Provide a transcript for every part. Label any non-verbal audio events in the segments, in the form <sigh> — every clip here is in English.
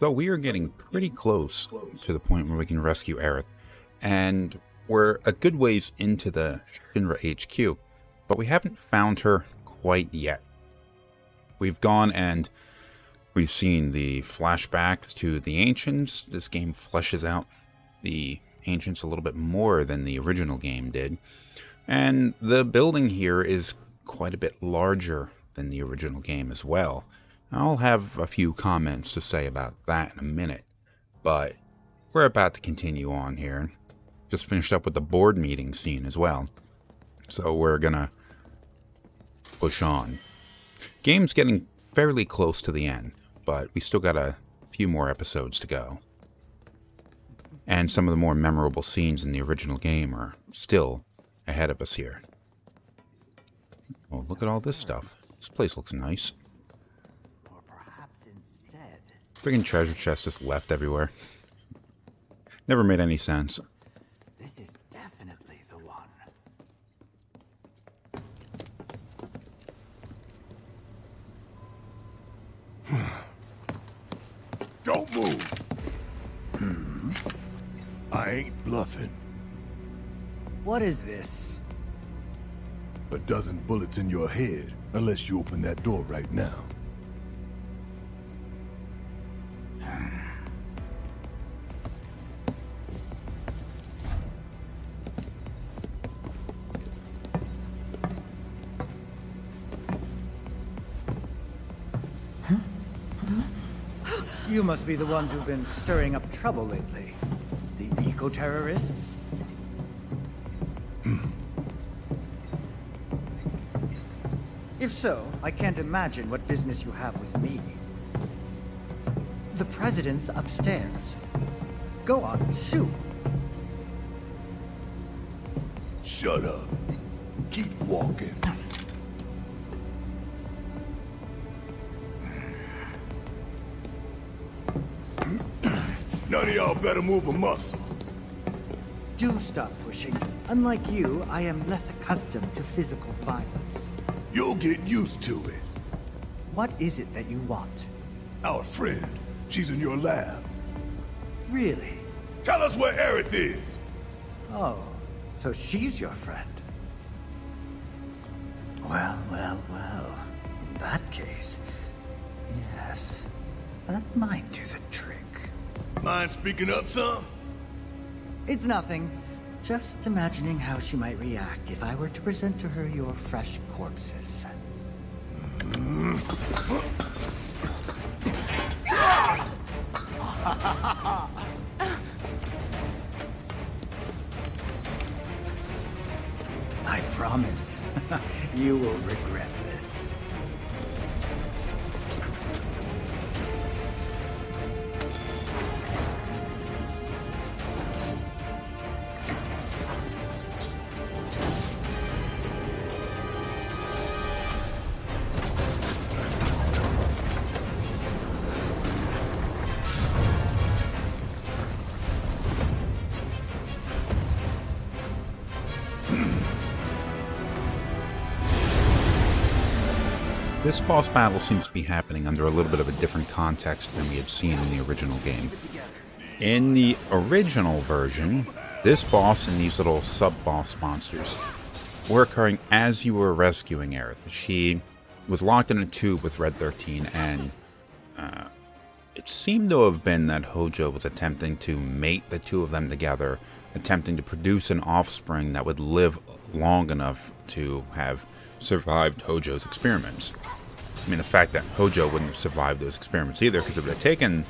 So we are getting pretty close to the point where we can rescue Aerith. And we're a good ways into the Shinra HQ, but we haven't found her quite yet. We've gone and we've seen the flashbacks to the Ancients. This game fleshes out the Ancients a little bit more than the original game did. And the building here is quite a bit larger than the original game as well. I'll have a few comments to say about that in a minute, but we're about to continue on here. Just finished up with the board meeting scene as well. So we're gonna push on. Game's getting fairly close to the end, but we still got a few more episodes to go. And some of the more memorable scenes in the original game are still ahead of us here. Oh, look at all this stuff. This place looks nice. Or perhaps instead. Friggin' treasure chest just left everywhere. Never made any sense. This is definitely the one. <sighs> Don't move. Hmm. I ain't bluffing. What is this? A dozen bullets in your head, unless you open that door right now. You must be the ones who've been stirring up trouble lately. The eco-terrorists? Hmm. if so, I can't imagine what business you have with me. The president's upstairs. Go on, shoot. Shut up. Keep walking. None of y'all better move a muscle. Do stop pushing. Unlike you, I am less accustomed to physical violence. You'll get used to it. What is it that you want? Our friend, she's in your lab. Really? Tell us where Aerith is. Oh, so she's your friend. Well, well, well. In that case, yes, that might do the. Mind speaking up some? It's nothing. Just imagining how she might react if I were to present to her your fresh corpses. <laughs> I promise. <laughs> you will regret this. This boss battle seems to be happening under a little bit of a different context than we have seen in the original game. In the original version, this boss and these little sub-boss monsters were occurring as you were rescuing Aerith. She was locked in a tube with Red 13 and uh, it seemed to have been that Hojo was attempting to mate the two of them together, attempting to produce an offspring that would live long enough to have survived Hojo's experiments. I mean, the fact that Hojo wouldn't have survived those experiments either, because it would have taken,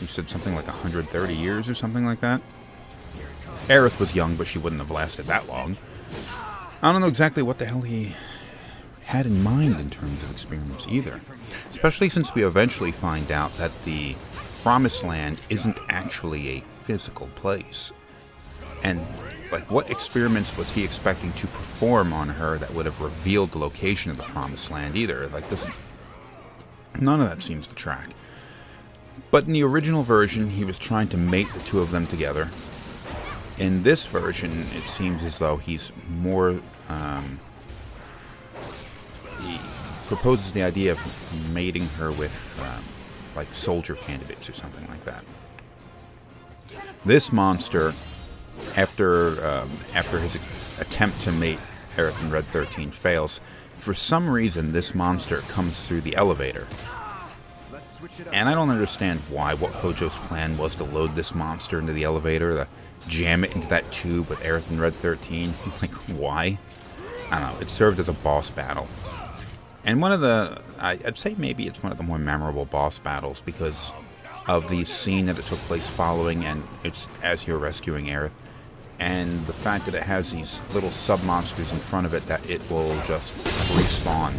you said something like 130 years or something like that. Aerith was young, but she wouldn't have lasted that long. I don't know exactly what the hell he had in mind in terms of experiments either. Especially since we eventually find out that the Promised Land isn't actually a physical place. And, like, what experiments was he expecting to perform on her that would have revealed the location of the Promised Land either? Like, doesn't. None of that seems to track. But in the original version, he was trying to mate the two of them together. In this version, it seems as though he's more. Um, he proposes the idea of mating her with um, like soldier candidates or something like that. This monster, after um, after his attempt to mate Aerith in Red 13 fails, for some reason this monster comes through the elevator. And I don't understand why what Hojo's plan was to load this monster into the elevator, to jam it into that tube with Aerith in Red 13. <laughs> like, why? I don't know. It served as a boss battle. And one of the, I'd say maybe it's one of the more memorable boss battles because of the scene that it took place following, and it's as you're rescuing Aerith, and the fact that it has these little sub monsters in front of it that it will just respawn.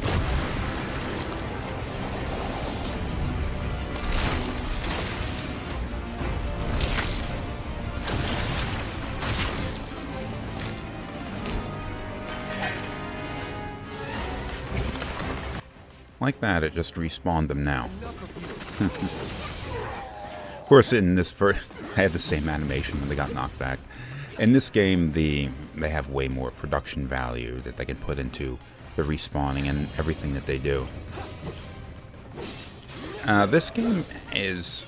Like that, it just respawned them now. <laughs> of course, in this first, <laughs> I had the same animation when they got knocked back. In this game, the they have way more production value that they can put into the respawning and everything that they do. Uh, this game is,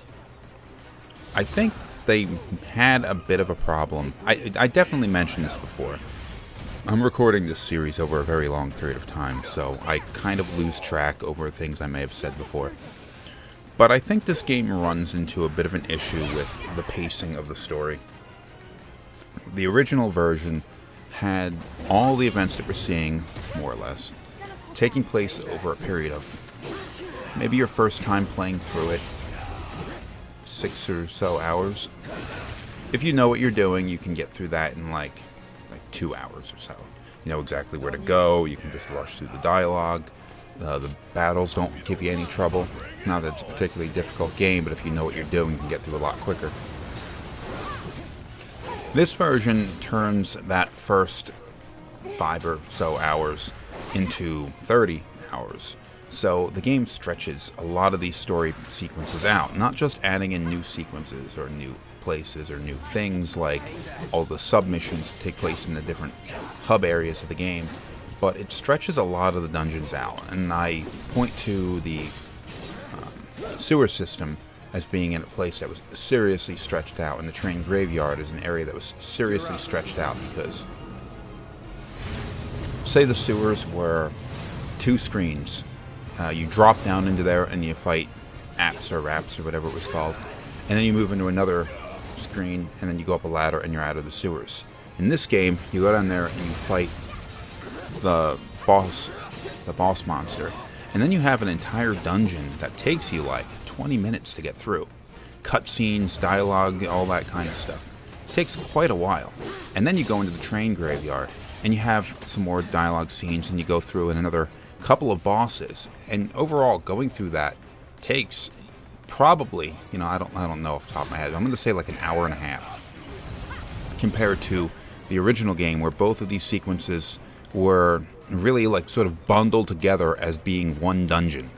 I think they had a bit of a problem. I, I definitely mentioned this before. I'm recording this series over a very long period of time, so I kind of lose track over things I may have said before. But I think this game runs into a bit of an issue with the pacing of the story. The original version had all the events that we're seeing, more or less, taking place over a period of maybe your first time playing through it, six or so hours. If you know what you're doing, you can get through that in like like two hours or so. You know exactly where to go. You can just rush through the dialogue. Uh, the battles don't give you any trouble. Not that it's a particularly difficult game, but if you know what you're doing, you can get through a lot quicker. This version turns that first five or so hours into 30 hours. So the game stretches a lot of these story sequences out, not just adding in new sequences or new places or new things like all the submissions take place in the different hub areas of the game, but it stretches a lot of the dungeons out. And I point to the um, sewer system as being in a place that was seriously stretched out, and the train graveyard is an area that was seriously stretched out because, say, the sewers were two screens. Uh, you drop down into there and you fight Aps or raps or whatever it was called, and then you move into another screen, and then you go up a ladder and you're out of the sewers. In this game, you go down there and you fight the boss, the boss monster, and then you have an entire dungeon that takes you like 20 minutes to get through. Cutscenes, dialogue, all that kind of stuff. It takes quite a while. And then you go into the train graveyard, and you have some more dialogue scenes, and you go through another couple of bosses. And overall, going through that takes probably, you know, I don't, I don't know off the top of my head. I'm going to say like an hour and a half compared to the original game, where both of these sequences were really like sort of bundled together as being one dungeon.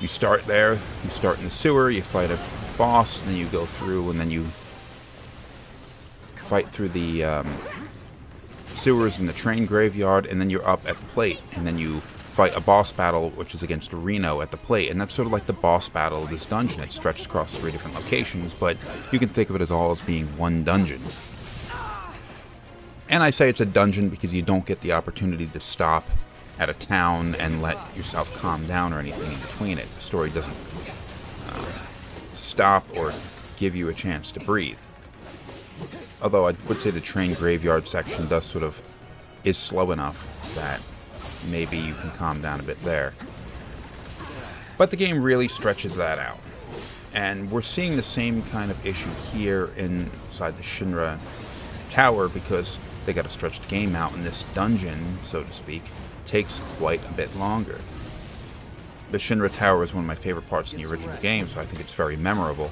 You start there, you start in the sewer, you fight a boss, and then you go through, and then you fight through the um, sewers in the train graveyard, and then you're up at the plate, and then you fight a boss battle, which is against Reno at the plate, and that's sort of like the boss battle of this dungeon. It's stretched across three different locations, but you can think of it as all as being one dungeon. And I say it's a dungeon because you don't get the opportunity to stop at a town and let yourself calm down or anything in between it. The story doesn't uh, stop or give you a chance to breathe. Although I would say the train graveyard section does sort of is slow enough that maybe you can calm down a bit there. But the game really stretches that out. And we're seeing the same kind of issue here inside the Shinra Tower because they got to stretch the game out, in this dungeon, so to speak, takes quite a bit longer. The Shinra Tower is one of my favorite parts in the original game, so I think it's very memorable.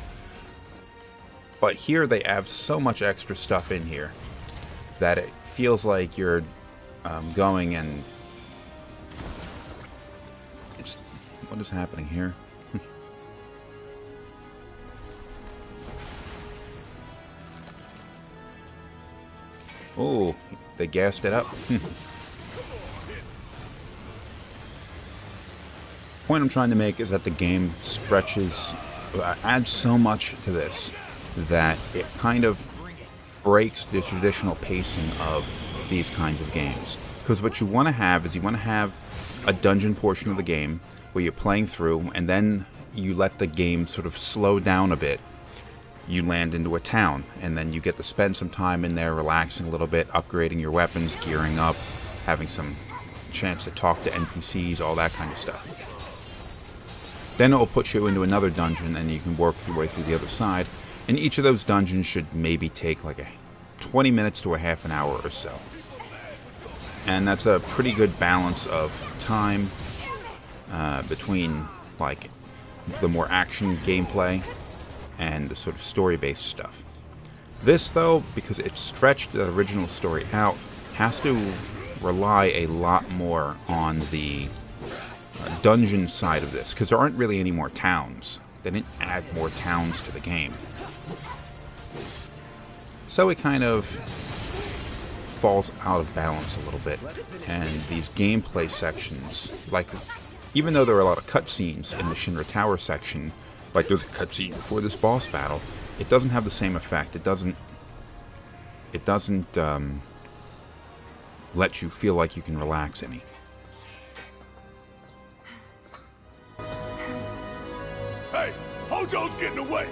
But here they have so much extra stuff in here that it feels like you're um, going and What is happening here? <laughs> oh, they gassed it up. <laughs> point I'm trying to make is that the game stretches, uh, adds so much to this that it kind of breaks the traditional pacing of these kinds of games. Because what you want to have is you want to have a dungeon portion of the game where you're playing through, and then you let the game sort of slow down a bit. You land into a town, and then you get to spend some time in there, relaxing a little bit, upgrading your weapons, gearing up, having some chance to talk to NPCs, all that kind of stuff. Then it will put you into another dungeon, and you can work your way through the other side. And each of those dungeons should maybe take like a 20 minutes to a half an hour or so. And that's a pretty good balance of time uh, between like the more action gameplay and the sort of story-based stuff. This, though, because it stretched the original story out, has to rely a lot more on the dungeon side of this, because there aren't really any more towns. They didn't add more towns to the game. So it kind of falls out of balance a little bit, and these gameplay sections, like even though there are a lot of cutscenes in the Shinra Tower section, like there's a cutscene before this boss battle, it doesn't have the same effect. It doesn't. It doesn't um, let you feel like you can relax any. Hojo's getting away!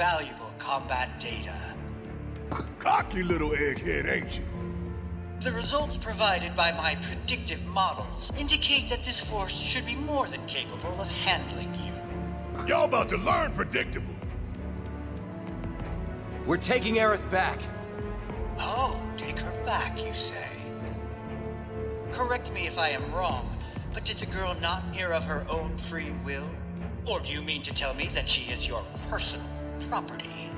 Invaluable combat data. Cocky little egghead, ain't you? The results provided by my predictive models indicate that this force should be more than capable of handling you. Y'all about to learn predictable. We're taking Aerith back. Oh, take her back, you say? Correct me if I am wrong, but did the girl not hear of her own free will? Or do you mean to tell me that she is your personal property?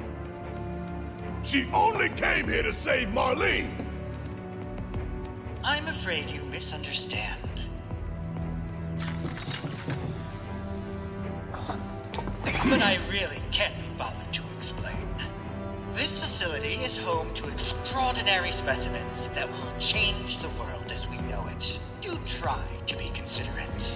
She only came here to save Marlene. I'm afraid you misunderstand. But I really can't be bothered to explain. This facility is home to extraordinary specimens that will change the world as we know it. Do try to be considerate.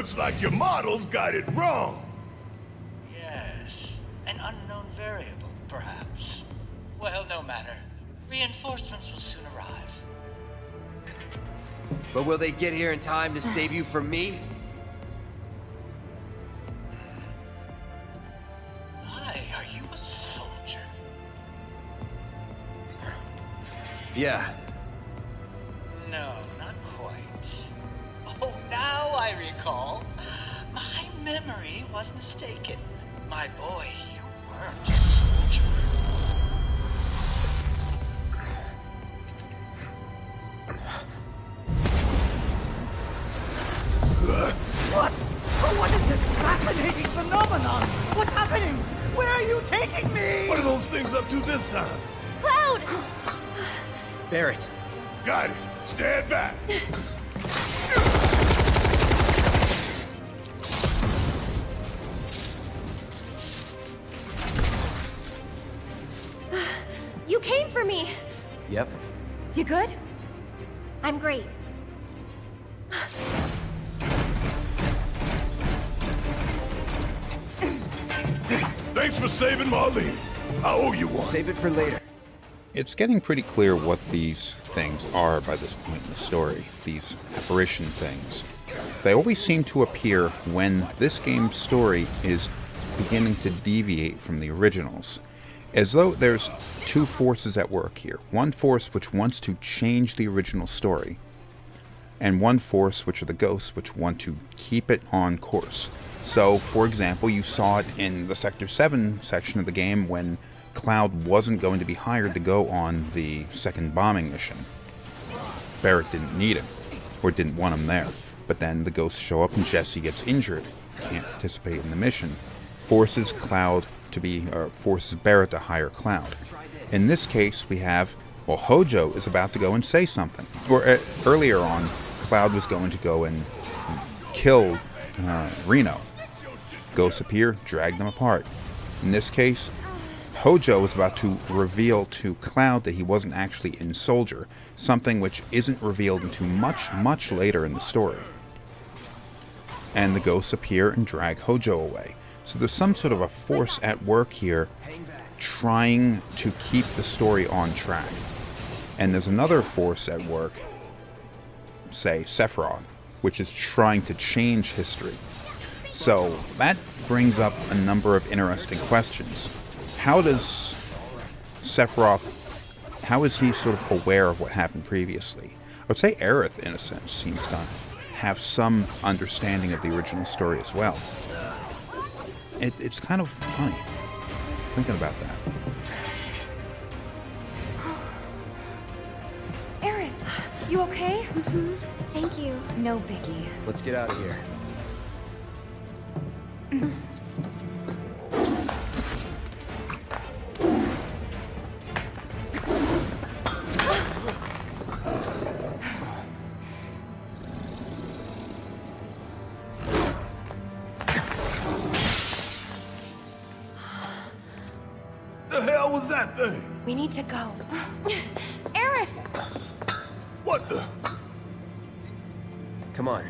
Looks like your models got it wrong. Yes, an unknown variable, perhaps. Well, no matter. Reinforcements will soon arrive. But will they get here in time to save you from me? Why are you a soldier? Yeah. No, not quite. Now I recall. My memory was mistaken. My boy, you weren't a soldier. What? Oh, what is this fascinating phenomenon? What's happening? Where are you taking me? What are those things up to this time? Cloud! Barret. Got it. Stand back. <laughs> Yep. You good? I'm great. Thanks for saving Marlene. I owe you one. Save it for later. It's getting pretty clear what these things are by this point in the story, these apparition things. They always seem to appear when this game's story is beginning to deviate from the originals, as though there's two forces at work here. One force which wants to change the original story, and one force, which are the ghosts, which want to keep it on course. So, for example, you saw it in the Sector 7 section of the game when Cloud wasn't going to be hired to go on the second bombing mission. Barret didn't need him, or didn't want him there. But then the ghosts show up and Jesse gets injured, can't participate in the mission, forces Cloud to be, or forces Barret to hire Cloud. In this case, we have, well, Hojo is about to go and say something. Or uh, earlier on, Cloud was going to go and kill uh, Reno. Ghosts appear, drag them apart. In this case, Hojo is about to reveal to Cloud that he wasn't actually in Soldier, something which isn't revealed until much, much later in the story. And the ghosts appear and drag Hojo away. So there's some sort of a force at work here trying to keep the story on track. And there's another force at work, say Sephiroth, which is trying to change history. So that brings up a number of interesting questions. How does Sephiroth, how is he sort of aware of what happened previously? I would say Aerith, in a sense, seems to have some understanding of the original story as well. It, it's kind of funny thinking about that. <gasps> Aerith, you okay? Mm-hmm. Thank you. No biggie. Let's get out of here. <clears throat> hell was that thing? We need to go. <gasps> Aerith! What the? Come on.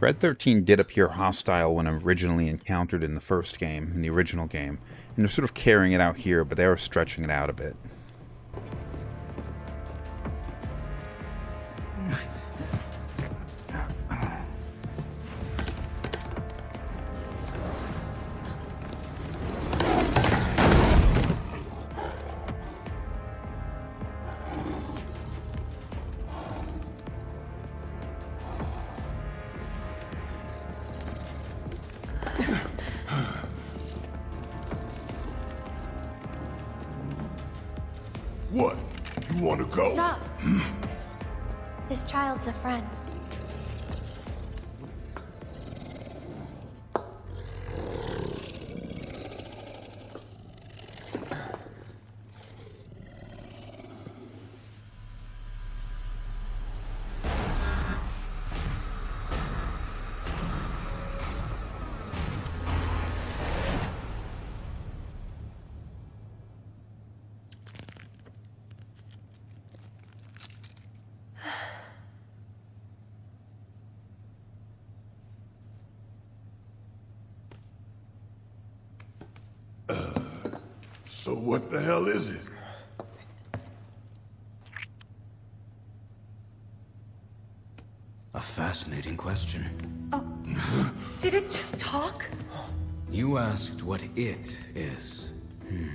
Red 13 did appear hostile when originally encountered in the first game, in the original game, and they're sort of carrying it out here, but they are stretching it out a bit. Child's a friend. So what the hell is it? A fascinating question. Oh, did it just talk? You asked what it is. Hmm.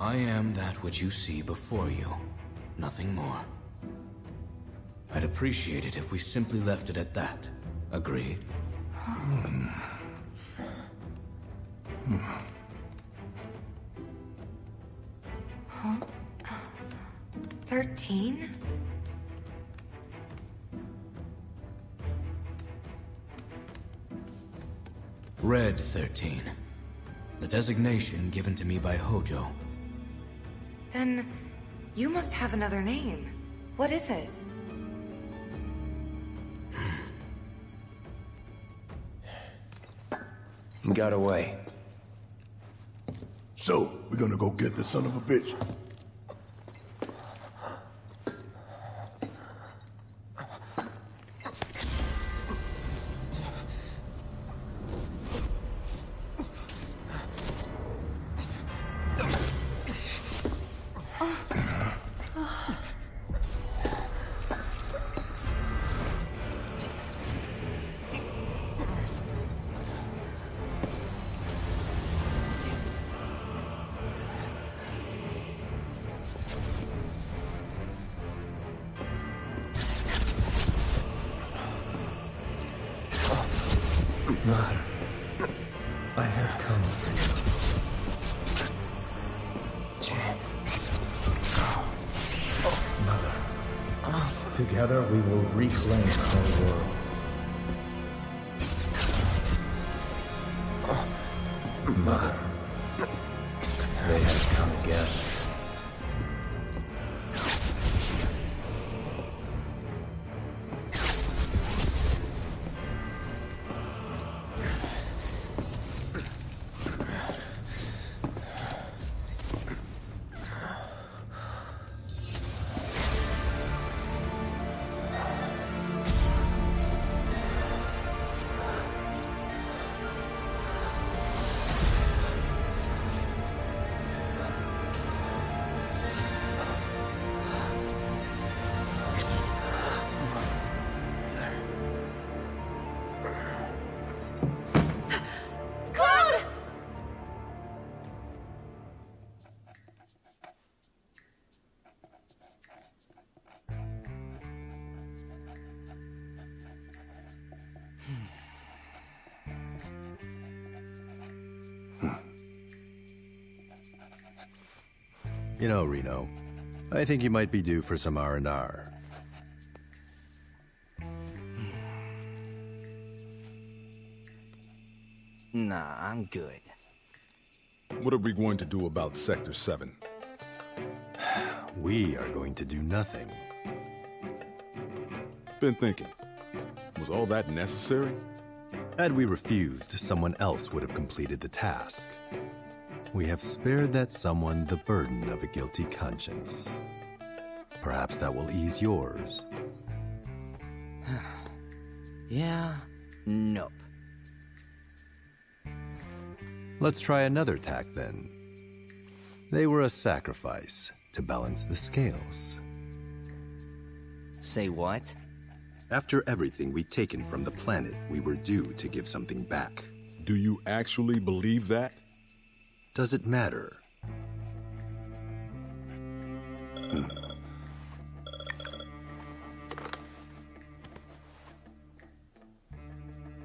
I am that which you see before you. Nothing more. I'd appreciate it if we simply left it at that. Agreed? Thirteen? Red 13. The designation given to me by Hojo. Then you must have another name. What is it? Got away. So, we're gonna go get the son of a bitch. Reclaim our world. You know, Reno, I think you might be due for some R&R. Nah, I'm good. What are we going to do about Sector 7? <sighs> We are going to do nothing. Been thinking. Was all that necessary? Had we refused, someone else would have completed the task. We have spared that someone the burden of a guilty conscience. Perhaps that will ease yours. <sighs> Yeah, nope. Let's try another tack then. They were a sacrifice to balance the scales. Say what? After everything we'd taken from the planet, we were due to give something back. Do you actually believe that? Does it matter?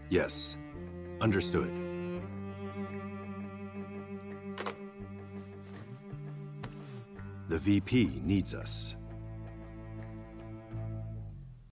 Yes, understood. The VP needs us.